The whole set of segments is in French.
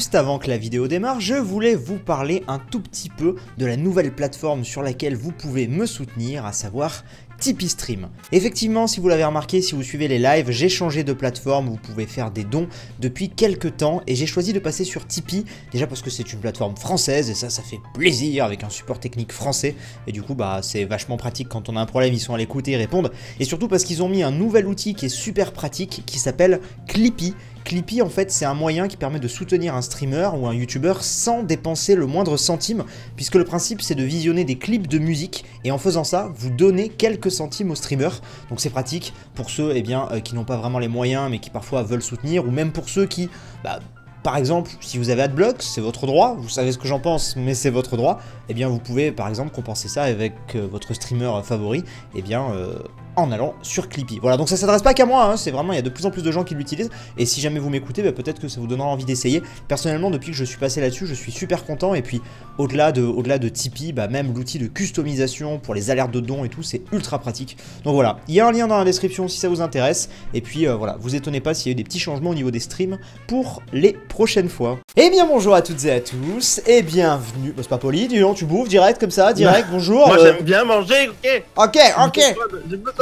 juste avant que la vidéo démarre, je voulais vous parler un tout petit peu de la nouvelle plateforme sur laquelle vous pouvez me soutenir, à savoir Tipeee Stream. Effectivement, si vous l'avez remarqué, si vous suivez les lives, j'ai changé de plateforme, vous pouvez faire des dons depuis quelques temps et j'ai choisi de passer sur Tipeee, déjà parce que c'est une plateforme française et ça, ça fait plaisir avec un support technique français et du coup, bah, c'est vachement pratique quand on a un problème, ils sont à l'écoute et ils répondent et surtout parce qu'ils ont mis un nouvel outil qui est super pratique qui s'appelle Clippy Clippy, en fait, c'est un moyen qui permet de soutenir un streamer ou un YouTuber sans dépenser le moindre centime, puisque le principe c'est de visionner des clips de musique, et en faisant ça, vous donnez quelques centimes au streamer. Donc c'est pratique pour ceux eh euh, qui n'ont pas vraiment les moyens, mais qui parfois veulent soutenir, ou même pour ceux qui... Bah, par exemple, si vous avez Adblock, c'est votre droit, vous savez ce que j'en pense, mais c'est votre droit, eh bien vous pouvez par exemple compenser ça avec euh, votre streamer favori, eh bien euh, en allant sur Clippy. Voilà, donc ça s'adresse pas qu'à moi, hein, c'est vraiment, il y a de plus en plus de gens qui l'utilisent, et si jamais vous m'écoutez, bah, peut-être que ça vous donnera envie d'essayer. Personnellement, depuis que je suis passé là-dessus, je suis super content, et puis au-delà de, au -delà de Tipeee, bah, même l'outil de customisation pour les alertes de dons et tout, c'est ultra pratique. Donc voilà, il y a un lien dans la description si ça vous intéresse, et puis euh, voilà, vous étonnez pas s'il y a eu des petits changements au niveau des streams pour les prochaines fois. Eh bien bonjour à toutes et à tous, et bienvenue, bah, c'est pas poli, dis donc, tu bouffes direct comme ça, direct, bonjour. Moi j'aime bien manger, ok Ok, ok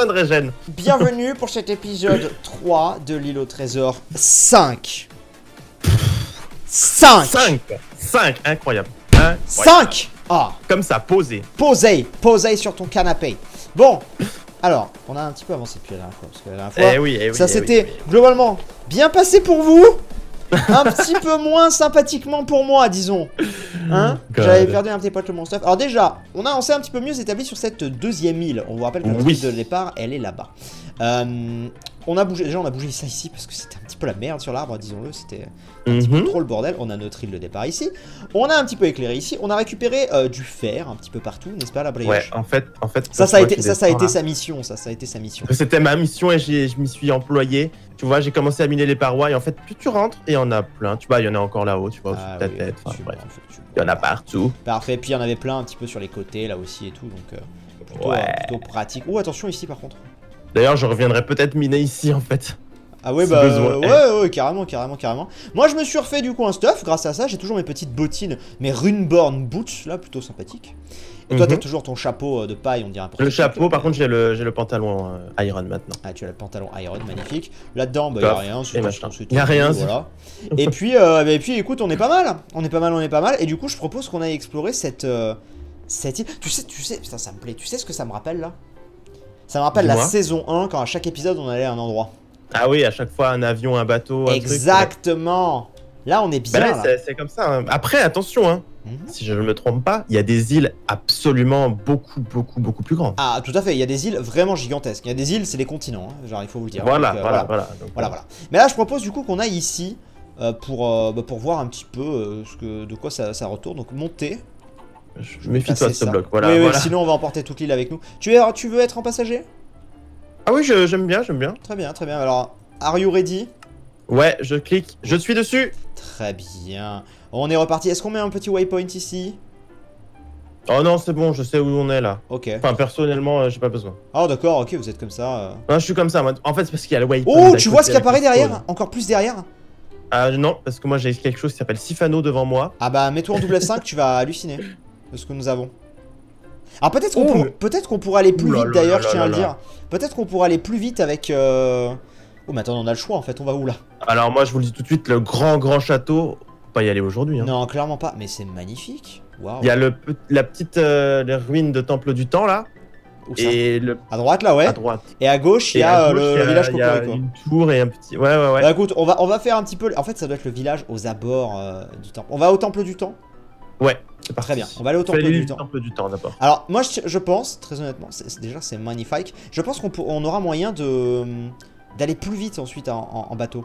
De régène. Bienvenue pour cet épisode 3 de l'île au trésor 5. 5 5 5 Incroyable. 5 Ah Comme ça, posé. Posez Posez sur ton canapé. Bon, alors, on a un petit peu avancé depuis la dernière fois, parce que la dernière fois, Eh oui, eh oui, ça eh s'était oui, oui. globalement bien passé pour vous, un petit peu moins sympathiquement pour moi, disons. Hein God. J'avais perdu un petit peu de mon stuff. Alors déjà, on a on s'est un petit peu mieux établi sur cette deuxième île. On vous rappelle que notre Oui. île de départ, elle est là-bas. Euh, on a bougé, déjà on a bougé ça ici parce que c'était un petit peu la merde sur l'arbre, disons-le. C'était un petit peu Mhm. trop le bordel. On a notre île de départ ici. On a un petit peu éclairé ici. On a récupéré euh, du fer un petit peu partout, n'est-ce pas la brioche Ouais, en fait, en fait. Ça, ça a été, ça, ça a été sa mission. Ça, ça a été sa mission. C'était ma mission et je m'y suis employé. Tu vois, j'ai commencé à miner les parois et en fait, plus tu rentres et il y en a plein. Tu vois, il y en a encore là-haut, tu vois, au-dessus Ah de ta oui, tête. Enfin, bref. Il y en a partout. Parfait. Puis il y en avait plein un petit peu sur les côtés là aussi et tout. Donc euh, plutôt, Ouais. euh, plutôt pratique. Oh, attention ici par contre. D'ailleurs, je reviendrai peut-être miner ici en fait. Ah ouais bah euh, ouais, ouais carrément carrément carrément. Moi je me suis refait du coup un stuff grâce à ça. J'ai toujours mes petites bottines, mes Runeborn boots là plutôt sympathiques. Et toi Mhm. t'as toujours ton chapeau euh, de paille on dirait un Le chapeau, par contre, j'ai le, j'ai le pantalon euh, Iron maintenant. Ah tu as le pantalon Iron magnifique. Là-dedans bah y a Coffre rien. c'est et tout- machin. c'est Y a tout, rien, Voilà. et puis euh, bah, et puis écoute on est pas mal. On est pas mal on est pas mal. Et du coup je propose qu'on aille explorer cette cette île. Tu sais tu sais putain ça me plaît. Tu sais ce que ça me rappelle là? Ça me rappelle la saison 1 quand à chaque épisode on allait à un endroit. Ah oui, à chaque fois, un avion, un bateau. un truc, ouais. Exactement. Là, on est Bah bien. là. c'est- comme ça. hein. Après, attention, hein. Mhm. si je ne me trompe pas, il y a des îles absolument beaucoup, beaucoup, beaucoup plus grandes. Ah, tout à fait. Il y a des îles vraiment gigantesques. Il y a des îles, c'est des continents. hein. Genre, il faut vous le dire. voilà, Donc, euh, voilà, voilà, Donc, Voilà, voilà. Mais là, je propose du coup qu'on aille ici euh, pour, euh, bah, pour voir un petit peu euh, ce que, de quoi ça, ça retourne. Donc, monter. Je, vais méfie-toi de ce bloc. Voilà, oui, oui, voilà. sinon on va emporter toute l'île avec nous. Tu, es, tu veux être en passager? Ah oui, j'aime bien, j'aime bien. Très bien, très bien. Alors, are you ready? Ouais, je clique, je suis dessus. Très bien. On est reparti. Est-ce qu'on met un petit waypoint ici? Oh non, c'est bon, je sais où on est là. Ok. Enfin, personnellement, euh, j'ai pas besoin. Oh, d'accord, ok, vous êtes comme ça. euh. Non, je suis comme ça. moi. En fait, c'est parce qu'il y a le waypoint. Oh, tu vois côté ce qui avec apparaît le spawn. derrière? Encore plus derrière? Ah non, parce que moi j'ai quelque chose qui s'appelle Sifano devant moi. Ah bah mets-toi en double F5, tu vas halluciner de ce que nous avons. Alors peut-être qu'on Oh, pour- mais- peut-être qu'on pourrait aller plus là vite d'ailleurs, je tiens à le dire. Peut-être qu'on pourrait aller plus vite avec... euh, Oh mais attends, on a le choix en fait, on va où là? Alors moi, je vous le dis tout de suite, le grand, grand château, pas y aller aujourd'hui. hein. Non, clairement pas, mais c'est magnifique. Waouh. Il y a le, la petite euh, les ruines de Temple du Temps là, Où et le, À droite là, ouais. à droite. Et à gauche, il y a gauche, le, y a- village il y a une tour et un petit. Ouais, ouais, ouais. Bah écoute, on va, on va faire un petit peu... En fait, ça doit être le village aux abords euh, du temple. On va au temple du temps Ouais, c'est parti. Très bien, on va aller au temple du temps. Temple du Temps d'abord. Alors, moi, je, je pense, très honnêtement, déjà, c'est magnifique. Je pense qu'on pour- on aura moyen de d'aller plus vite ensuite en, en- en bateau.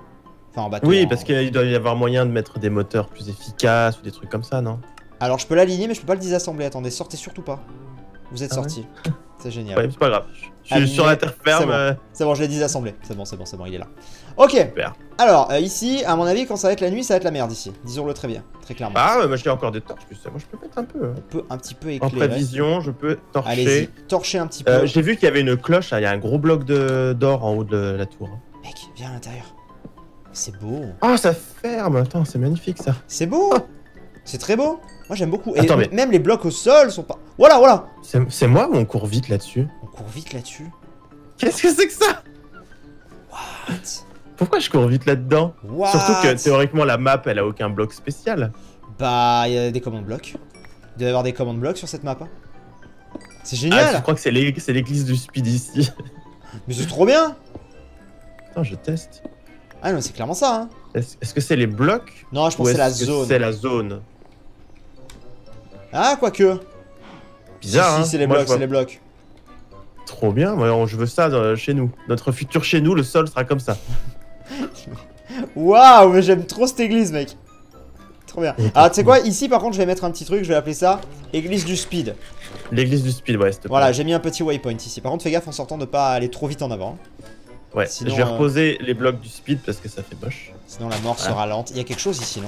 Enfin, en bateau. Oui, en- parce qu'il doit y avoir moyen de mettre des moteurs plus efficaces ou des trucs comme ça, non? Alors, je peux l'aligner, mais je peux pas le désassembler. Attendez, sortez surtout pas. Vous êtes Ah ouais? sortis. C'est génial. Ouais, c'est pas grave. Je suis sur la terre ferme. euh, C'est bon, je l'ai désassemblé. C'est bon, c'est bon, c'est bon, il est là. Ok. Super. Alors, euh, ici, à mon avis, quand ça va être la nuit, ça va être la merde ici. Disons-le très bien, très clairement. Ah, moi j'ai encore des torches. Moi je peux mettre un peu. hein. On peut un petit peu En éclairer. prévision, je peux torcher. Allez-y, torchez un petit peu. Euh, j'ai vu qu'il y avait une cloche, hein, il y a un gros bloc de- d'or en haut de la tour. Mec, viens à l'intérieur. C'est beau. Ah, ça ferme Attends, c'est magnifique ça. C'est beau. C'est très beau. Moi, j'aime beaucoup. Et Attends, mais- même les blocs au sol sont pas. Voilà, voilà. C'est c'est moi ou on court vite là-dessus? On court vite là-dessus. Qu'est-ce que c'est que ça? What? Pourquoi je cours vite là-dedans? What? Surtout que théoriquement la map elle a aucun bloc spécial. Bah, il y a des commandes blocs. Il doit y avoir des commandes blocs sur cette map. hein. C'est Ah, génial. je crois que c'est l'é- c'est l'église du speed ici? Mais c'est trop bien. Attends, je teste. Ah non, c'est clairement ça. Hein. Est-ce est-ce que c'est les blocs? Non, je pense que c'est la est-ce que zone. C'est la zone? Ah, quoique. Bizarre, si, hein si, c'est les blocs, c'est les blocs. Trop bien, moi, on- je veux ça dans- chez nous. Notre futur chez nous, le sol sera comme ça. Waouh, mais j'aime trop cette église, mec. Trop bien. Alors, tu sais quoi Ici, par contre, je vais mettre un petit truc. Je vais appeler ça église du speed. L'église du speed, ouais. Voilà, j'ai mis un petit waypoint ici. Par contre, fais gaffe en sortant de pas aller trop vite en avant. Ouais, sinon, je vais euh, reposer les blocs du speed parce que ça fait moche. Sinon, la mort Voilà. sera lente. Il y a quelque chose ici, non?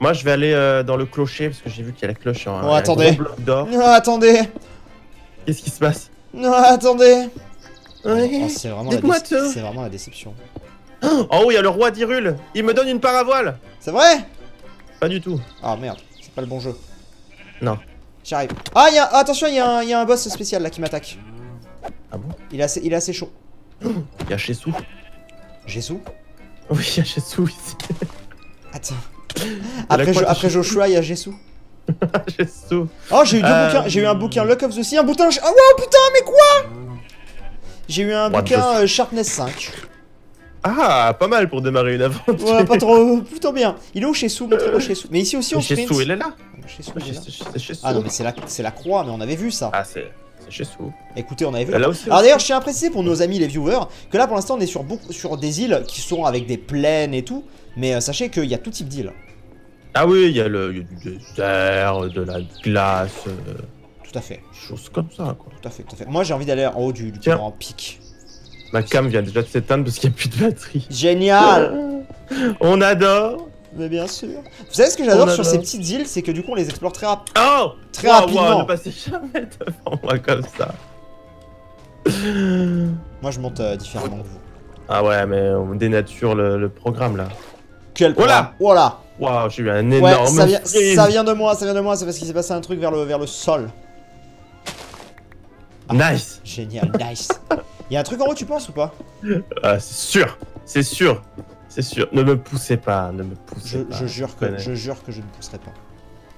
Moi, je vais aller euh, dans le clocher parce que j'ai vu qu'il y a la cloche en Oh, un attendez. gros bloc d'or. Non, attendez Qu'est-ce qui se passe? Non, attendez Oh, Ouais. C'est vraiment, la Dites-moi déce- tout. c'est vraiment la déception. Haut, il y a le roi d'Irul. Il me donne une paravoile. C'est vrai? Pas du tout. Ah merde, c'est pas le bon jeu. Non. J'arrive. Ah, il y a... attention, il y, a un- il y a un boss spécial là qui m'attaque. Ah bon? Il est assez, il est assez chaud. Il y a Chessou. Jésus Oui, il y a ici. Attends. Après, après Joshua, il y a Jésus. Chessou. Oh, j'ai eu deux Euh, bouquins. J'ai eu un bouquin Luck of the Sea, un bouquin. Ah, wow, putain, mais quoi? J'ai eu un What bouquin euh, Sharpness 5. Ah, pas mal pour démarrer une aventure. Ouais, pas trop. Plutôt bien. Il est où chez Sou Montrez-moi chez Sou. Mais ici aussi, on il est là. Chez Sou, il est là. C'est Chessou. Ah non, mais c'est la, la croix, mais on avait vu ça. Ah, c'est c'est Chessou. Écoutez, on avait vu. Là aussi. Alors d'ailleurs, je tiens à préciser pour nos amis les viewers que là pour l'instant on est sur, beaucoup, sur des îles qui sont avec des plaines et tout, mais euh, sachez qu'il y a tout type d'îles. Ah oui, il y, a le- y a du désert, de la glace, euh, Tout à fait, choses comme ça, quoi. tout à fait, tout à fait. Moi j'ai envie d'aller en haut du, du Tiens. grand pic. Ma cam vient déjà de s'éteindre parce qu'il n'y a plus de batterie. Génial On adore Mais bien sûr. Vous savez ce que j'adore sur ces petites îles, c'est que du coup on les explore très rap- Oh Très Wow, wow, rapidement. ne passez jamais devant moi comme ça. Moi je monte euh, différemment que vous. Ah ouais, mais on dénature le, le programme là. Quel Voilà. programme. Voilà Waouh, j'ai eu un Ouais, énorme ça vient, freeze. ça vient de moi, ça vient de moi, c'est parce qu'il s'est passé un truc vers le, vers le sol. Nice Génial, nice. Il y a un truc en haut, tu penses ou pas? Ah, C'est sûr, c'est sûr, c'est sûr. Ne me poussez pas, ne me poussez je, pas. je jure que, je jure que je ne pousserai pas.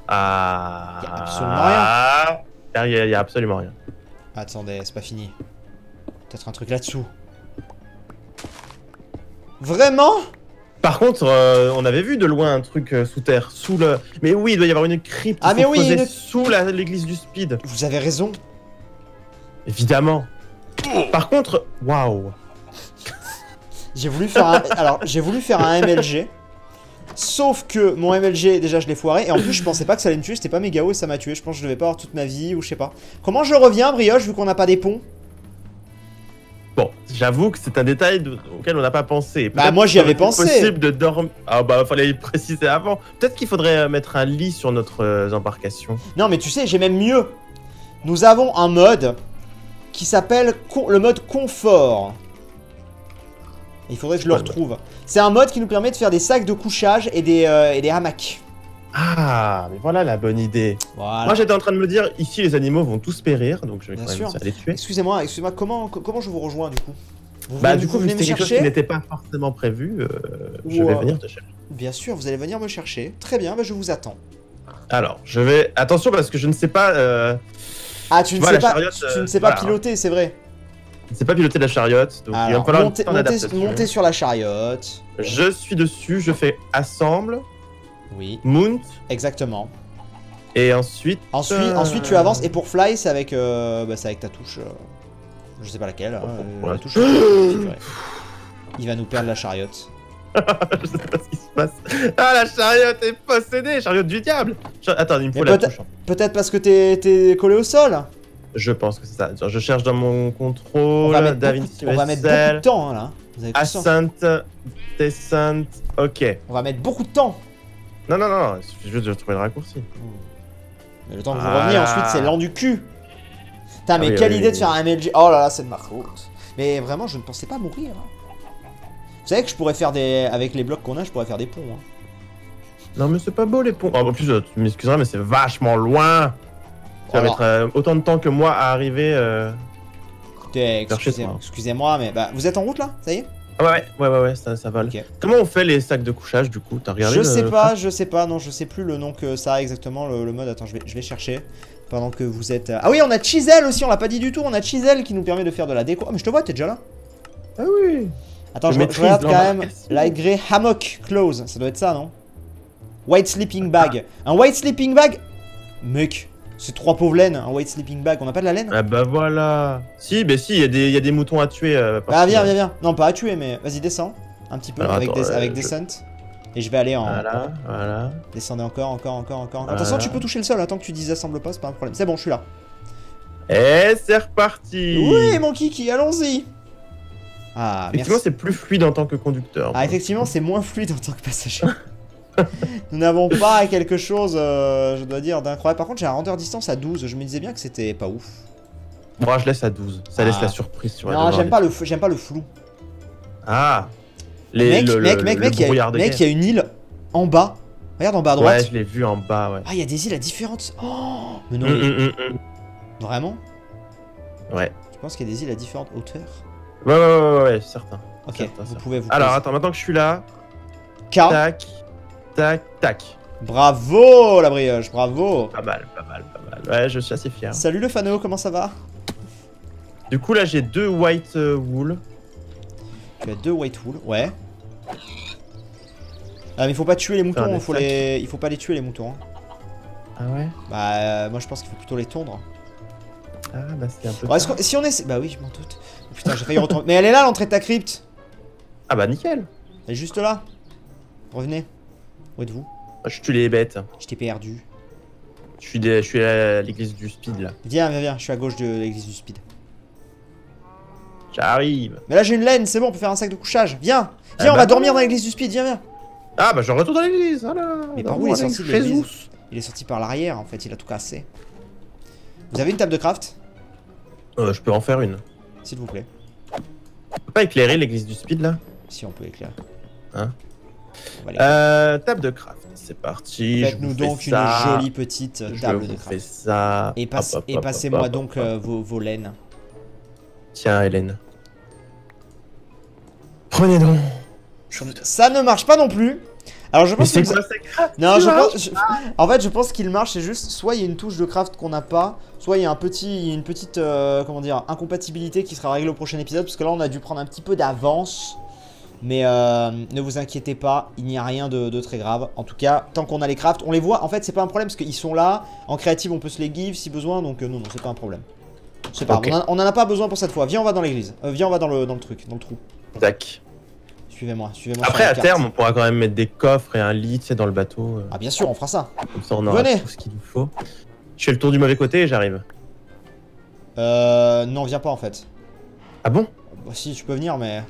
Ah. Y a absolument rien. Ah, Il y, a- il y a absolument rien. Attendez, c'est pas fini. Peut-être un truc là-dessous. Vraiment? Par contre, euh, on avait vu de loin un truc euh, sous terre, sous le. Mais oui, il doit y avoir une crypte. Ah, mais oui, une- sous la- l'église du speed. Vous avez raison. Évidemment. Par contre, waouh. J'ai voulu faire un... Alors, j'ai voulu faire un MLG. Sauf que mon MLG, déjà, je l'ai foiré. Et en plus, je pensais pas que ça allait me tuer. C'était pas méga haut et ça m'a tué. Je pense que je devais pas avoir toute ma vie ou je sais pas. Comment je reviens, Brioche, vu qu'on n'a pas des ponts? Bon, j'avoue que c'est un détail de- auquel on n'a pas pensé. Bah, moi, j'y avais pensé. possible de dormir. Ah bah, fallait préciser avant. Peut-être qu'il faudrait euh, mettre un lit sur notre euh, embarcation. Non, mais tu sais, j'ai même mieux. Nous avons un mode qui s'appelle le mode confort. Il faudrait que je le retrouve. C'est un mode qui nous permet de faire des sacs de couchage et des, euh, et des hamacs. Ah, mais voilà la bonne idée. Voilà. Moi, j'étais en train de me dire, ici, les animaux vont tous périr, donc je vais Bien quand même sûr. les tuer. Excusez-moi, excusez-moi, comment, co- comment je vous rejoins du coup? Vous Bah, venez- du coup, vu venez que me c'était quelque chose qui n'était pas forcément prévu, euh, je vais euh, venir te chercher. Bien sûr, vous allez venir me chercher. Très bien, bah, je vous attends. Alors, je vais. Attention, parce que je ne sais pas. Euh... Ah, tu ne vois, sais pas, chariote, tu ne sais pas voilà. piloter, c'est vrai. Je ne sais pas piloter la chariote, donc il va falloir d'adaptation. montez sur la chariote. Je suis dessus, je fais assemble, Oui, mount, exactement. et ensuite. Ensuite, euh, ensuite tu avances et pour fly c'est avec, euh, bah, c'est avec ta touche. euh, je sais pas laquelle. hein, euh, Voilà. la touche. Il va nous perdre la chariote. je sais pas ce qui se passe. Ah, la chariote est possédée, chariote du diable. Cha- Attends, il me faut Mais la peut-être- touche. hein. Peut-être parce que t'es collé au sol. Je pense que c'est ça. Je cherche dans mon On contrôle. va mettre, David beaucoup, on va mettre beaucoup de temps hein, là. Vous avez conscience Ascent, Descent. Ok. On va mettre beaucoup de temps. Non, non, non. Il suffit juste de trouver le raccourci. Mais le temps que vous reveniez ensuite, c'est lent du cul. Putain, mais Ah oui, quelle oui, idée oui, de faire un MLG. Oh là là, c'est de ma faute. Mais vraiment, je ne pensais pas mourir. hein. Vous savez que je pourrais faire des. Avec les blocs qu'on a, je pourrais faire des ponts. hein. Non, mais c'est pas beau les ponts. Oh, en plus, euh, tu m'excuseras, mais c'est vachement loin. Ça va Alors. mettre euh, autant de temps que moi à arriver. euh, Écoutez, chez excusez- excusez-moi, mais bah, vous êtes en route là? Ça y est? Ouais, ouais, ouais, ouais, ça, ça. Comment on fait les sacs de couchage du coup? T'as regardé Je le- sais pas, je sais pas, non, je sais plus le nom que ça a exactement, le, le mode. Attends, je vais, je vais chercher. Pendant que vous êtes. euh, Ah oui, on a Chisel aussi, on l'a pas dit du tout. On a Chisel qui nous permet de faire de la déco. Ah, mais je te vois, t'es déjà là. Ah oui. Attends, Je je, regarde quand même. Light Grey Hammock Clothes, ça doit être ça, non? White Sleeping Bag. Un White Sleeping Bag? Mec, c'est trois pauvres laines, un White Sleeping Bag. On n'a pas de la laine Ah bah voilà. Si, bah si, il y, a des- il y a des moutons à tuer. euh, Bah, viens, viens, viens. Non, pas à tuer, mais vas-y, descends. Un petit peu Alors, avec, attends, des, euh, avec je- Descent. Et je vais aller en. Voilà, voilà. Descendez encore, encore, encore, encore. Voilà. Attention, tu peux toucher le sol, attends que tu désassembles pas, c'est pas un problème. C'est bon, je suis là. Et c'est reparti. Oui, mon kiki, allons-y Ah, Effectivement, c'est plus fluide en tant que conducteur. Ah, effectivement, c'est moins fluide en tant que passager. Nous n'avons pas quelque chose, euh, je dois dire, d'incroyable. Par contre, j'ai un rendeur distance à 12. Je me disais bien que c'était pas ouf. Moi, je laisse à 12. Ça laisse Ah. la surprise sur la Non, j'aime pas, le j'aime pas le flou. Ah. Les, mec, le, mec, le- mec, le mec, il y a- mec, y une île en bas. Regarde en bas à droite. Ouais, je l'ai vu en bas, ouais. Ah, il y a des îles à différentes. Oh, mais non, hum, hum, hum. vraiment Ouais. Je pense qu'il y a des îles à différentes hauteurs. Ouais, ouais, ouais, ouais, ouais, certain. Ok, Certain, vous certain. pouvez vous. Alors, poser. attends, maintenant que je suis là, K. tac, tac, tac. Bravo la brioche, bravo. Pas mal, pas mal, pas mal. Ouais, je suis assez fier. Salut le fano, comment ça va? Du coup, là, j'ai deux white euh, wool. Tu as deux white wool, ouais. Ah mais il faut pas tuer les moutons, il faut, sacs. les... il faut pas les tuer les moutons. hein. Ah ouais? Bah euh, moi je pense qu'il faut plutôt les tondre. Ah, bah, c'est un peu. Qu'on- si on est... Bah oui je m'en doute. Oh, putain j'ai failli retomber. Mais elle est là l'entrée de ta crypte Ah, bah, nickel. Elle est juste là. Revenez. Où êtes-vous? Je tue les bêtes. Je t'ai perdu. Je suis, des- je suis à l'église du speed, là. Viens, viens, viens, je suis à gauche de l'église du speed. J'arrive. Mais là j'ai une laine, c'est bon, on peut faire un sac de couchage. Viens Viens, Ah on bah va dormir non. dans l'église du speed, viens, viens. Ah, bah, je retourne dans l'église. Mais par où il est sorti de l'église? Il est sorti par l'arrière en fait, il a tout cassé. Vous avez une table de craft? Euh, je peux en faire une. S'il vous plaît. On peut pas éclairer l'église du speed, là? Si on peut éclairer. Hein? Euh, table de craft. C'est parti. je Faites-nous fais donc une ça. jolie petite table de fais craft. ça. Et, passe- Hop, hop, et hop, passez-moi donc hop, hop. vos, vos laines. Tiens, Hélène. Prenez donc. Ça, ne marche pas non plus. Alors je pense que quoi Non, pense, je- en fait, je pense qu'il marche. C'est juste, soit il y a une touche de craft qu'on n'a pas, soit il y a un petit, une petite, euh, comment dire, incompatibilité qui sera réglée au prochain épisode, parce que là, on a dû prendre un petit peu d'avance. Mais euh, ne vous inquiétez pas, il n'y a rien de, de très grave. En tout cas, tant qu'on a les crafts, on les voit. En fait, c'est pas un problème parce qu'ils sont là. En créative, on peut se les give si besoin. Donc euh, non, non, c'est pas un problème. C'est pas. On, en- on en a pas besoin pour cette fois. Viens, on va dans l'église. Euh, viens, on va dans le, dans le truc, dans le trou. Tac. Suivez-moi, suivez-moi. Après, à terme, on pourra quand même mettre des coffres et un lit, tu sais, dans le bateau. euh, Ah bien sûr, on fera ça. Comme ça, on aura Venez. tout ce qu'il nous faut. Je fais le tour du mauvais côté et j'arrive. Euh, non, viens pas en fait. Ah bon? Bah, si, tu peux venir, mais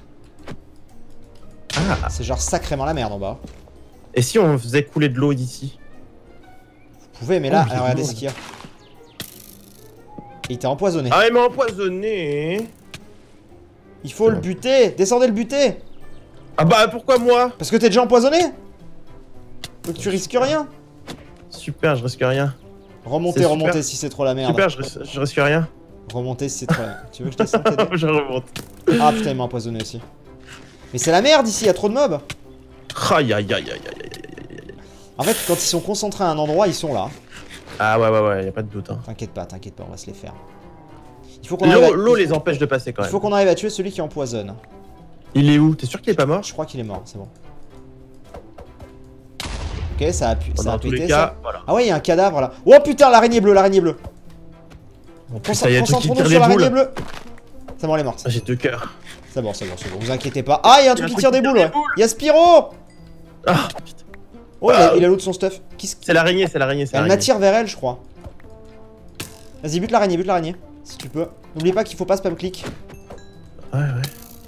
Ah. c'est genre sacrément la merde en bas. Et si on faisait couler de l'eau d'ici? Vous pouvez, mais là, Oh, alors, regardez de ce qu'il y a. Il t'a empoisonné. Ah, il m'a empoisonné Il faut le buter Descendez le buter Ah bah, pourquoi moi? Parce que t'es déjà empoisonné Donc tu risques rien Super, je risque rien. Remontez, remontez si c'est trop la merde. Super, je, je risque rien. Remontez si c'est trop la merde. Tu veux que je descende je remonte. Ah putain, il m'a empoisonné aussi. Mais c'est la merde ici, il y a trop de mobs Aïe, aïe, aïe, aïe, aïe, aïe. En fait, quand ils sont concentrés à un endroit, ils sont là. Ah ouais, ouais, ouais, y a pas de doute. Hein. T'inquiète pas, t'inquiète pas, on va se les faire. Il faut qu'on à... L'eau il les empêche de passer quand il même. faut qu'on arrive à tuer celui qui empoisonne. Il est où? T'es sûr qu'il est pas mort? Je crois qu'il est mort, c'est bon. Ok, ça a, pu... ça a pété ça. cas, voilà. Ah ouais, il y a un cadavre là. Oh putain, l'araignée bleue, l'araignée bleue. Ça qui Concentrons-nous sur l'araignée bleue. C'est bon, elle est morte. Ah, J'ai deux cœurs. C'est bon, c'est bon, c'est bon. Vous inquiétez pas. Ah, il y a un truc qui tire des boules, ouais. Il y a Spyro Ah, putain. Oh, il a, il a l'autre son stuff. C'est l'araignée, c'est l'araignée, c'est Elle m'attire vers elle, je crois. Vas-y, bute l'araignée, bute l'araignée. Si tu peux. N'oublie pas qu'il faut pas spam click. Ouais, ouais.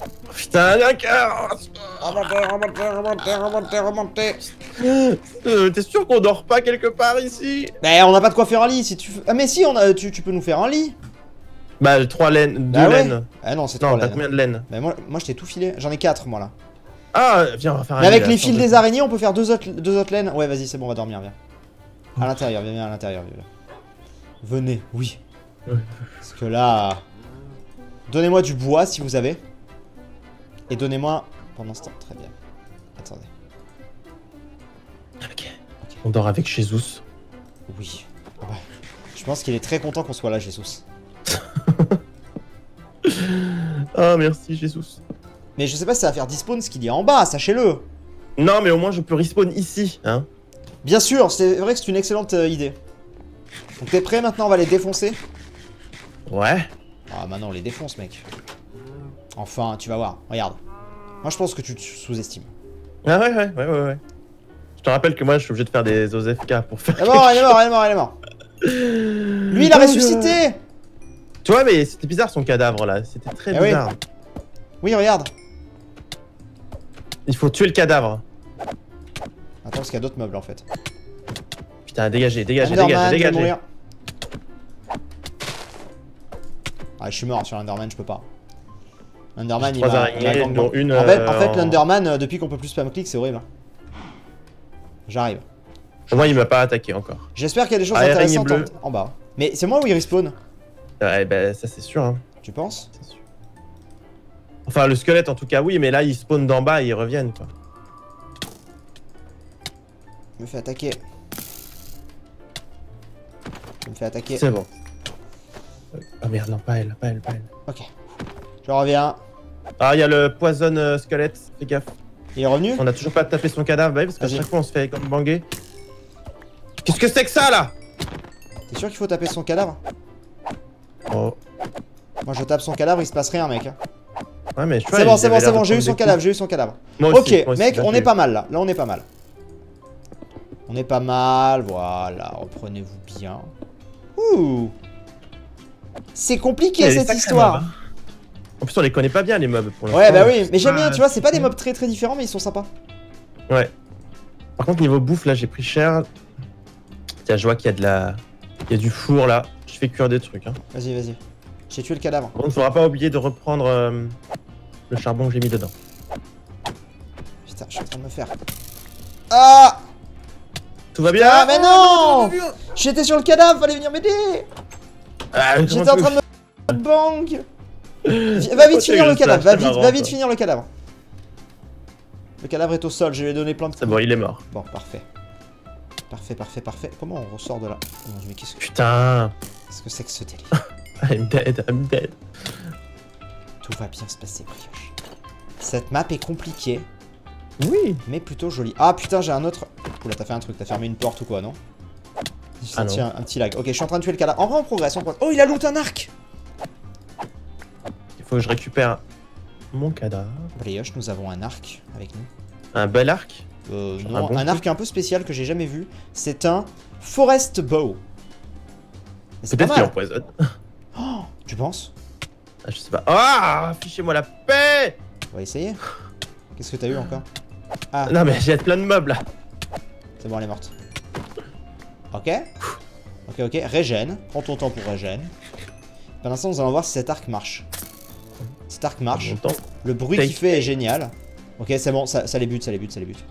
Oh, putain, un cœur Remontez, remontez, remontez, remontez, remontez. Euh, T'es sûr qu'on dort pas quelque part ici? Mais on n'a pas de quoi faire un lit si tu. Ah mais si, on a, tu, tu peux nous faire un lit. Bah, 3 laines, 2 Bah ouais. laines. Ah non, c'est Non, trop t'as combien de laines? Mais moi, moi je t'ai tout filé. J'en ai 4 moi là. Ah, viens, on va faire un Mais avec les fils des araignées, on peut faire deux autres, deux autres laines. Ouais, vas-y, c'est bon, on va dormir, viens. À l'intérieur, viens, viens à l'intérieur, viens. Venez, oui. Parce que là. Donnez-moi du bois si vous avez. Et donnez-moi. Pendant ce temps, très bien. Attendez. Ok. On dort avec Jesus. Oui. Ah bah, Je pense qu'il est très content qu'on soit là, Jesus. Ah, merci, Jesus. Mais je sais pas si ça va faire despawn ce qu'il y a en bas, sachez-le. Non, mais au moins, je peux respawn ici, hein. Bien sûr, c'est vrai que c'est une excellente euh, idée. Donc t'es prêt maintenant, on va les défoncer? Ouais. Ah maintenant on les défonce mec. Enfin, tu vas voir, regarde. Moi je pense que tu te sous-estimes. Ah, ouais, ouais, ouais, ouais, ouais. Je te rappelle que moi, je suis obligé de faire des OZFK pour faire. Il est mort, il est mort, il est mort, il est mort. Lui il a ressuscité Tu vois, mais c'était bizarre son cadavre là. C'était très Eh oui. bizarre. Oui, regarde. Il faut tuer le cadavre. Attends, parce qu'il y a d'autres meubles en fait. Putain, dégagez, dégagez, dégagez, dégagez. Ah, je suis mort sur l'Underman, je peux pas. L'Underman il bang. une. En fait, en euh, fait l'Underman, euh, depuis qu'on peut plus spam click, c'est horrible. J'arrive. Moi, il m'a pas attaqué encore. J'espère qu'il y a des choses Ah, araignée intéressantes bleue. en bas. Mais c'est moi où il respawn Ouais, bah, ça, c'est sûr, hein. Tu penses? C'est sûr. Enfin, le squelette, en tout cas, oui, mais là, ils spawnent d'en bas et ils reviennent, quoi. Je me fais attaquer. Je me fais attaquer. C'est bon. Ah merde, non, pas elle, pas elle, pas elle. Ok. Je reviens. Ah, il y a le poison euh, squelette, fais gaffe. Il est revenu? On a toujours pas tapé son cadavre, bah oui, parce qu'à chaque fois, on se fait comme banger. Qu'est-ce que c'est que ça, là? T'es sûr qu'il faut taper son cadavre? Oh. Moi je tape son cadavre, il se passe rien mec. Ouais, mais C'est bon, c'est bon, c'est bon, j'ai eu son cadavre, j'ai eu son cadavre. Moi Ok, aussi, moi aussi, mec, on est pas mal là. Là on est pas mal. On est pas mal, voilà, reprenez-vous bien. Ouh C'est compliqué cette histoire. hein. En plus, on les connaît pas bien, les mobs, pour Ouais, bah oui, mais j'aime bien, Ah, tu vois, c'est pas des mobs très très différents, mais ils sont sympas. Ouais. Par contre, niveau bouffe, là, j'ai pris cher. Tiens, je vois qu'il y a de la... Il y a du four, là. Je fais cuire des trucs, hein. Vas-y, vas-y. J'ai tué le cadavre. Par contre, faudra pas oublier de reprendre euh, le charbon que j'ai mis dedans. Putain, je suis en train de me faire. Ah Tout va bien Ah, mais non J'étais sur le cadavre, fallait venir m'aider Ah, J'étais en train de me bang Va vite finir le cadavre, va vite, va vite finir le cadavre. Le cadavre est au sol, je lui ai donné plein de C'est bon, il est mort. Bon, parfait. Parfait, parfait, parfait. Comment on ressort de là Oh mais qu'est-ce que Putain qu'est-ce que c'est que ce délire I'm dead, I'm dead. Tout va bien se passer, brioche. Cette map est compliquée, Oui mais plutôt jolie. Ah putain, j'ai un autre. Oula, t'as fait un truc, t'as fermé une porte ou quoi, non J'ai Ah senti un, un petit lag. Ok, je suis en train de tuer le cadavre. En vrai, on progresse, on progresse. Oh, il a loot un arc Il faut que je récupère mon cadavre. Brioche, nous avons un arc avec nous. Un bel arc. Euh, Sur non, un bon un truc. arc un peu spécial que j'ai jamais vu. C'est un Forest Bow. C'est pas Peut-être qu'il empoisonne. Oh, tu penses? Ah, je sais pas. Ah Fichez-moi la paix On va essayer. Qu'est-ce que t'as eu encore? Ah, Non, mais j'ai plein de mobs, là. c'est bon, elle est morte. Ok. Ok, ok. Régène. Prends ton temps pour régène. Pour l'instant, nous allons voir si cet arc marche. Cet arc marche. Le bruit qu'il fait est génial. Ok, c'est bon, ça, ça les bute, ça les bute, ça les bute.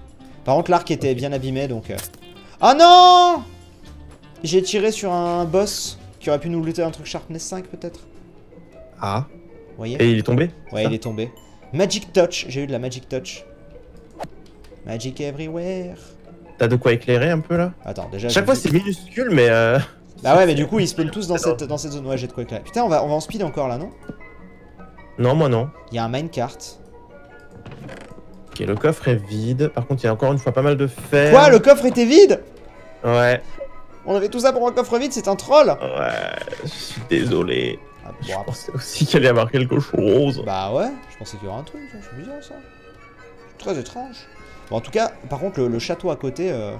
Par contre, l'arc était bien abîmé, donc... euh. Oh non J'ai tiré sur un boss qui aurait pu nous looter un truc Sharpness 5, peut-être. Ah. Vous voyez? Et il est tombé Ouais, ça il est tombé. Magic Touch, j'ai eu de la Magic Touch. Magic everywhere. T'as de quoi éclairer un peu, là? Attends, déjà... Chaque fois, c'est minuscule, mais... Euh... Bah ouais, mais du coup, ils spawnent tous dans C'est cette, dans cette zone. Ouais, j'ai de quoi éclairer. Putain, on va, on va en speed encore, là, non? Non, moi, non. Il y a un minecart. Ok, le coffre est vide. Par contre, il y a encore une fois pas mal de fer. Quoi, le coffre était vide? Ouais. On avait tout ça pour un coffre vide, c'est un troll Ouais, je suis désolé. Ah, Je bon, après- pensais aussi qu'il allait y avoir quelque chose. Bah ouais, je pensais qu'il y aurait un truc, c'est bizarre ça. Très étrange. Bon, en tout cas, par contre, le, le château à côté, euh,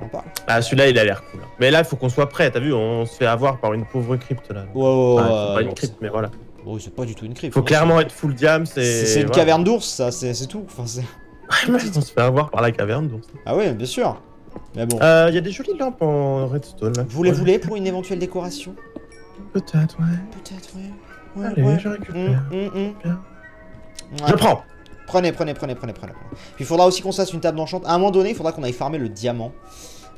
Non pas Ah, celui-là, il a l'air cool. Mais là, il faut qu'on soit prêt. T'as vu, on se fait avoir par une pauvre crypte là. Ouais, ouais, ouais. Enfin, pas une crypte, mais voilà. oh, c'est pas du tout une crypte. Faut hein, clairement être full diam. C'est C'est une voilà. caverne d'ours, ça, c'est c'est tout. Enfin, c'est- on se fait avoir par la caverne. Donc. ah ouais, bien sûr. Mais bon. Euh, Il y a des jolies lampes en redstone là. Vous les voulez pour une éventuelle décoration? Peut-être, ouais. Peut-être, ouais. Ouais, Allez, ouais. je récupère. Hum, hum, hum. Ouais. Je prends. Prenez, prenez, prenez, prenez, prenez. Puis il faudra aussi qu'on se fasse une table d'enchant. À un moment donné, il faudra qu'on aille farmer le diamant.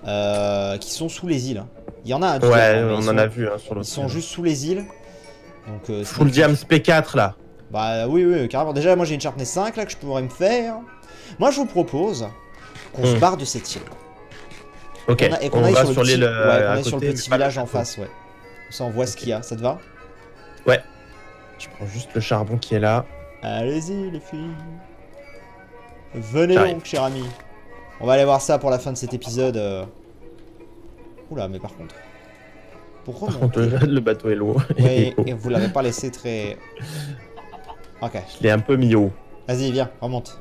euh, qui sont sous les îles. Il y en a un Ouais, diamant, mais on en sont- a vu hein, sur le Ils sont juste sous les îles. Donc, euh, Full diam SP4 là. Bah oui, oui, carrément. Déjà, moi j'ai une sharpness 5 là que je pourrais me faire. Moi je vous propose qu'on se Hmm. barre de cette île. Ok, a- et qu'on on aille va sur, sur le petit, l'île ouais, euh, à aille sur le petit village en face, ouais. Comme ça on voit ce qu'il y a, ça te va? Je prends juste le charbon qui est là. Allez-y les filles. Venez donc, cher ami. On va aller voir ça pour la fin de cet épisode. euh. Oula, mais par contre. Pourquoi Par contre, le, le bateau est lourd. Ouais, et vous l'avez pas laissé très. Ok. Je l'ai un peu mis haut. Vas-y, viens, remonte.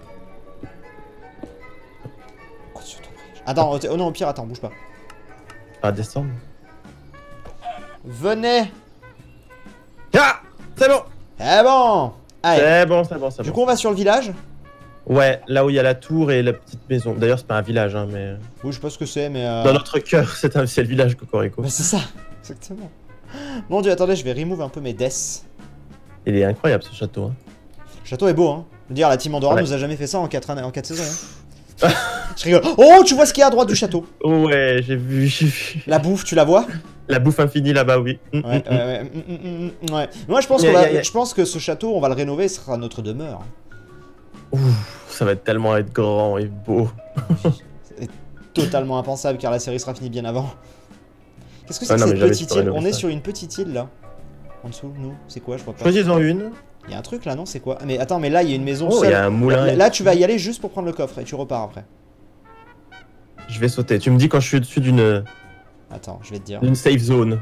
Attends, oh, oh non, au pire, attends, bouge pas. À descendre. Venez Ah C'est bon Eh bon Allez, C'est bon, c'est bon, c'est du bon. coup, on va sur le village? Ouais, là où il y a la tour et la petite maison. D'ailleurs, c'est pas un village, hein, mais. Oui, je sais pas ce que c'est, mais... Euh... Dans notre cœur, c'est un- c'est le village Cocorico. Bah, c'est ça, exactement. Mon dieu, attendez, je vais remove un peu mes deaths. Il est incroyable ce château. hein. Le château est beau, hein. Je veux dire, la team Andorra Ouais. nous a jamais fait ça en 4 années, en 4 saisons. Hein. je rigole. Oh, tu vois ce qu'il y a à droite du château? Ouais, j'ai vu, j'ai vu. La bouffe, tu la vois? La bouffe infinie là-bas, oui. Mm, Ouais, mm, ouais, mm. ouais. ouais. Moi, je pense, je pense que ce château, on va le rénover, ce sera notre demeure. Ouh, ça va être tellement être grand et beau. totalement impensable car la série sera finie bien avant. Qu'est-ce que c'est Ah que cette petite île? On est ça. sur une petite île là. En dessous, nous, c'est quoi? Je vois pas. Choisis-en une. Il y a un truc là, non C'est quoi? Ah, Mais attends, mais là il y a une maison Oh, seule. y a un moulin. Là, là, tu vas y aller juste pour prendre le coffre et tu repars après. Je vais sauter. Tu me dis quand je suis au-dessus d'une Attends, je vais te dire. d'une safe zone.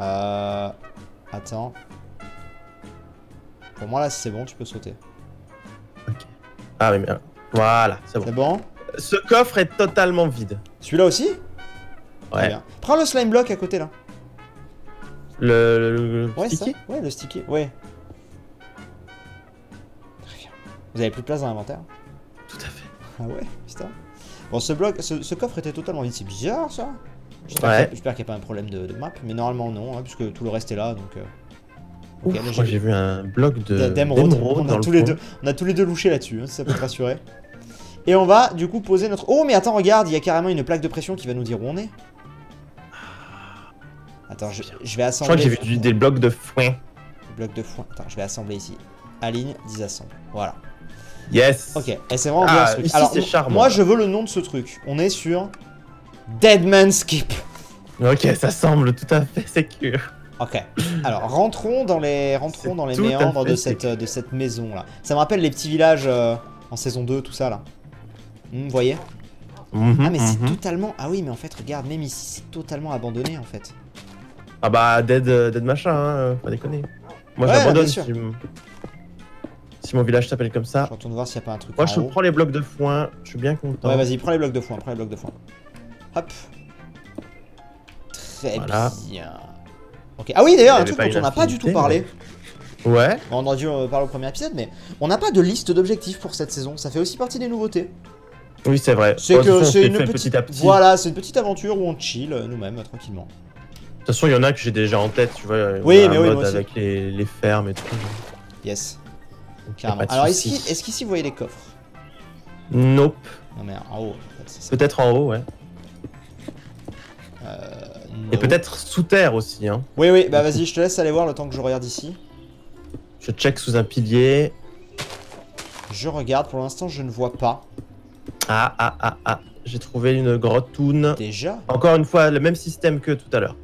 Euh. Attends. Pour moi là, si c'est bon, tu peux sauter. Ah oui, mais voilà, c'est bon. C'est bon? Ce coffre est totalement vide. Celui-là aussi? Ouais. bien. Prends le slime block à côté là. Le, le- le Ouais, sticky? Ça. Ouais, le sticky. Ouais. Vous avez plus de place dans l'inventaire Tout à fait. Ah ouais, putain. Bon, ce bloc, ce, ce coffre était totalement vide, c'est bizarre ça. J'espère Ouais. qu'il n'y a pas un problème de, de map, mais normalement non, hein, puisque tout le reste est là, donc. euh, Ouf, Ok, mais moi j'ai vu un bloc de d'émeraude. On a le tous les deux, on a tous les deux louché là-dessus, hein, si ça peut te rassurer. Et on va du coup poser notre. Oh mais attends, regarde, il y a carrément une plaque de pression qui va nous dire où on est. Attends, je, je vais Je assembler. crois que j'ai vu des blocs de foin. bloc de foin. Attends, je vais assembler ici. Aligne, disassemble. Voilà. Yes. Ok, et c'est vraiment Ah, bien ce truc. ici, Alors, charmant. moi je veux le nom de ce truc. On est sur Deadman Skip. Ok, ça semble tout à fait sécure. Ok. Alors rentrons dans les rentrons dans les méandres de cette de cette maison là. Ça me rappelle les petits villages euh, en saison 2 tout ça là. Hmm, Vous voyez? Mhm, Ah mais c'est mhm. totalement Ah oui, mais en fait regarde, même ici c'est totalement abandonné en fait. Ah bah, dead, euh, dead machin, hein, euh, pas déconner. Moi Ouais, j'abandonne si, si mon village s'appelle comme Je ça. retourne voir s'il y a pas un truc Moi en je haut. prends les blocs de foin, je suis bien content. Ouais, vas-y, prends les blocs de foin, prends les blocs de foin. Hop. Très Voilà. bien. Ok. Ah oui, d'ailleurs, un truc dont on n'a pas du tout parlé. Ouais. On aurait dû parler au premier épisode, mais on n'a pas de liste d'objectifs pour cette saison. Ça fait aussi partie des nouveautés. Oui, c'est vrai. C'est que c'est une petite. petit à petit. Voilà, c'est une petite aventure où on chill euh, nous-mêmes, euh, tranquillement. De toute façon, il y en a que j'ai déjà en tête, tu vois. Oui, un mais oui, moi aussi. avec les, les fermes et tout. Yes, donc carrément. Alors, est-ce qu'ici, est vous voyez les coffres? Nope. Non, mais en haut. en fait. Peut-être en haut, ouais. Euh, Et peut-être sous terre aussi, hein. Oui, oui, bah vas-y, je te laisse aller voir le temps que je regarde ici. Je check sous un pilier. Je regarde, pour l'instant, je ne vois pas. Ah, ah, ah, ah. J'ai trouvé une grotte toune. Déjà? Encore une fois, le même système que tout à l'heure.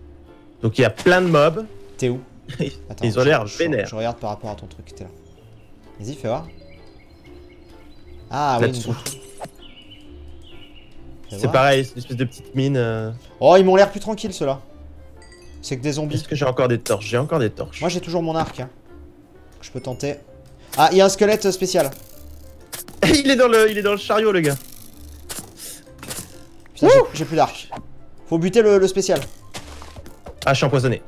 Donc il y a plein de mobs. T'es où? Attends, Ils ont l'air je- vénères. Je regarde par rapport à ton truc, t'es là. Vas-y, fais voir. Ah oui, Là-dessous. donc- Fais C'est pareil, c'est une espèce de petite mine. euh. Oh, ils m'ont l'air plus tranquilles ceux-là. C'est que des zombies. Est-ce que j'ai encore des torches? J'ai encore des torches. Moi j'ai toujours mon arc. Hein. Je peux tenter. Ah, il y a un squelette spécial. il, est dans le, il est dans le chariot, le gars. Ça, j'ai- plus d'arc. Faut buter le, le spécial. Ah, je suis empoisonné.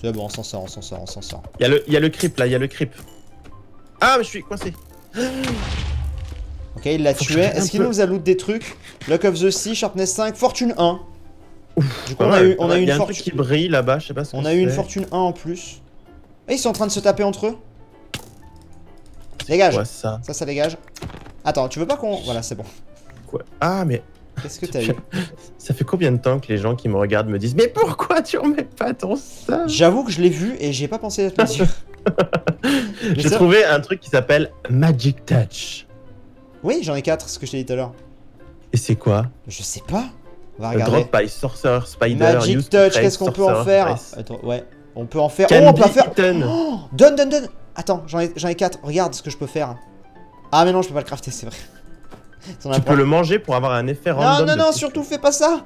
C'est bon, on s'en sort, on s'en sort, on s'en sort. Il y, a le- il y a le creep là, il y a le creep. Ah, mais je suis coincé. Ok, il l'a tué. Est-ce qu'il nous a loot des trucs? Luck of the Sea, Sharpness 5, Fortune 1. du coup, on a eu, on a une a un truc qui fortune. brille là-bas, je sais pas ce que On a eu une fortune 1 en plus. Et ils sont en train de se taper entre eux. Dégage. Quoi ça Ça, ça dégage. Attends, tu veux pas qu'on. Voilà, c'est bon. Quoi? Ah, mais Qu'est-ce que t'as eu? Ça fait combien de temps que les gens qui me regardent me disent Mais pourquoi tu remets pas ton stuff J'avoue que je l'ai vu et j'ai pas pensé à te J'ai trouvé un truc qui s'appelle Magic Touch. Oui, j'en ai 4, ce que je t'ai dit tout à l'heure. Et c'est quoi Je sais pas. On va regarder. Drop by Sorcerer Spider. Magic Touch, qu'est-ce qu'on peut en faire. Attends, ouais. On peut en faire. Oh, on peut en faire. Oh Donne, donne, donne Attends, j'en ai, j'en ai 4. Regarde ce que je peux faire. Ah, mais non, je peux pas le crafter, c'est vrai. Tu peux le manger pour avoir un effet Non, random. non, non, plus. surtout fais pas ça.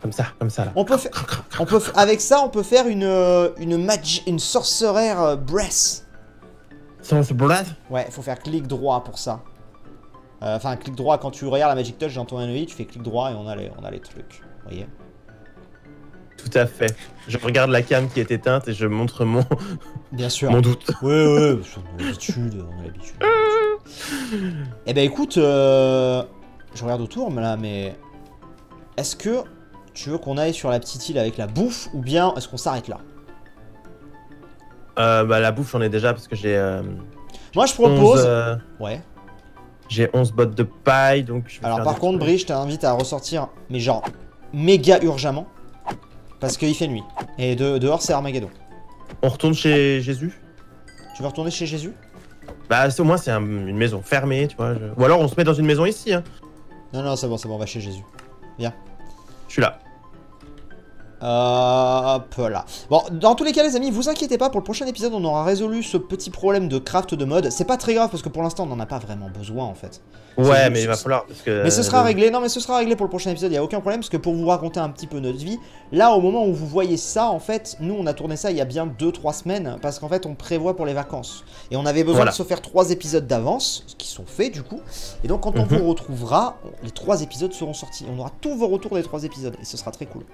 Comme ça, comme ça là. On peut faire. On peut, f- avec ça, on peut faire une, euh, une magi... une sorcerère euh, breath. Ouais, faut faire clic droit pour ça. Euh, Enfin, clic droit quand tu regardes la Magic Touch dans ton ennemi, tu fais clic droit et on a les, on a les trucs. Vous voyez Tout à fait. Je regarde la cam qui est éteinte et je montre mon, Bien sûr. mon doute. Ouais, ouais, parce qu'on a l'habitude, on a l'habitude. on a l'habitude. Eh ben écoute, euh, je regarde autour mais là, mais est-ce que tu veux qu'on aille sur la petite île avec la bouffe ou bien est-ce qu'on s'arrête là? Euh, bah, la bouffe, j'en ai déjà parce que j'ai. euh, Moi je 11, propose. euh, Ouais. J'ai 11 bottes de paille donc je vais Alors faire par contre. Brie, je t'invite à ressortir, mais genre méga urgemment, parce qu'il fait nuit et de- dehors c'est Armageddon. On retourne chez Jésus? Tu veux retourner chez Jésus? Bah, c'est- au moins, c'est un- une maison fermée, tu vois. je- Ou alors, on se met dans une maison ici, hein. Non, non, c'est bon, c'est bon, on va chez Jésus. Je suis là. Euh, hop là. Bon, dans tous les cas, les amis, vous inquiétez pas, pour le prochain épisode, on aura résolu ce petit problème de craft de mode. C'est pas très grave parce que pour l'instant, on n'en a pas vraiment besoin en fait. Ouais, mais il va falloir. Parce que, Mais ce sera le- réglé, non mais ce sera réglé pour le prochain épisode, il y a aucun problème parce que pour vous raconter un petit peu notre vie, là au moment où vous voyez ça, en fait, nous on a tourné ça il y a bien 2-3 semaines parce qu'en fait on prévoit pour les vacances. Et on avait besoin Voilà. de se faire 3 épisodes d'avance, ce qui sont faits du coup. Et donc quand on Mhm. vous retrouvera, les 3 épisodes seront sortis. On aura tous vos retours des 3 épisodes et ce sera très cool.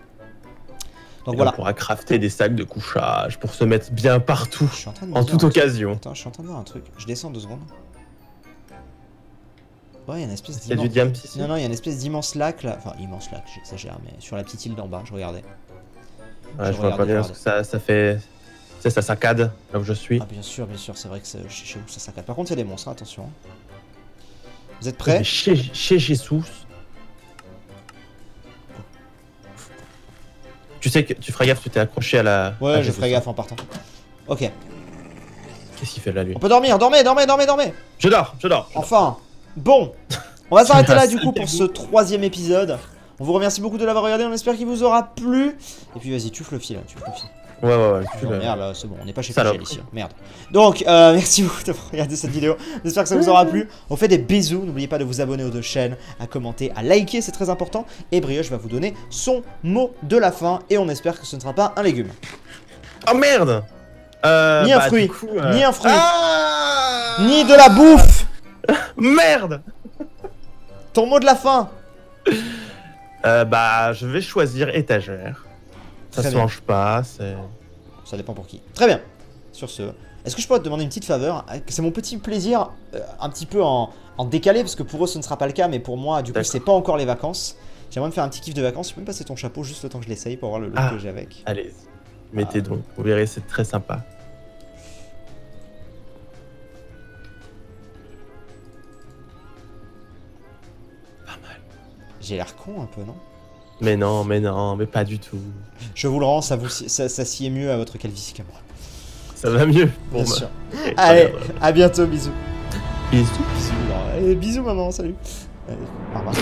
Donc Et voilà. On pourra crafter des sacs de couchage pour se mettre bien partout, Je suis en train de en toute occasion. Attends, je suis en train de voir un truc. Je descends deux secondes. Ouais, il y a une espèce du d'immense... Non, non, il y a une espèce d'immense lac là. Enfin, immense lac, j'exagère, mais sur la petite île d'en bas, je regardais. Ouais, je je vois pas bien parce que ça, ça fait. Tu sais, ça saccade là où je suis. Ah, bien sûr, bien sûr, c'est vrai que c'est- chez vous ça saccade. Par contre, il y a des monstres, hein, attention. Vous êtes prêts Mais chez, chez. Tu sais que tu feras gaffe, tu t'es accroché à la. Ouais, à je ferai gaffe en partant. Ok. Qu'est-ce qu'il fait là, lui On peut dormir, dormez, dormez, dormez, dormez Je dors, je dors. je dors. Enfin Bon On va s'arrêter là du coup pour ce troisième épisode. On vous remercie beaucoup de l'avoir regardé, on espère qu'il vous aura plu. Et puis vas-y, tu le fil, hein, tu le fil. Ouais, ouais, ouais. Non, merde, là, c'est bon, on n'est pas chez. PGL ici. Merde. Donc, euh, merci beaucoup d'avoir regardé cette vidéo. J'espère que ça vous aura plu. On fait des bisous. N'oubliez pas de vous abonner aux deux chaînes, à commenter, à liker, c'est très important. Et Brioche va vous donner son mot de la fin. Et on espère que ce ne sera pas un légume. Oh merde Euh, Ni un bah, fruit, du coup, euh, ni un fruit. Ah Ni de la bouffe Merde Ton mot de la fin Euh, Bah, je vais choisir étagère. Ça Très se bien. mange pas, c'est. Ça dépend pour qui. Très bien. Sur ce, est-ce que je peux te demander une petite faveur? C'est mon petit plaisir, euh, un petit peu en, en décalé, parce que pour eux ce ne sera pas le cas, mais pour moi, du coup, c'est pas encore les vacances. J'aimerais me faire un petit kiff de vacances. Tu peux me passer ton chapeau juste le temps que je l'essaye pour voir le look Ah. que j'ai avec. Allez, mettez Ah. donc. Vous verrez, c'est très sympa. J'ai l'air con un peu, non? Mais non, mais non, mais pas du tout. Je vous le rends, ça, vous, ça, ça s'y est mieux à votre calvitie qu'à moi. Ça va mieux pour Bien moi. sûr. Et Allez, à bientôt, bisous. Bisous. Bisous, alors, allez, bisous maman, salut. Allez, au revoir.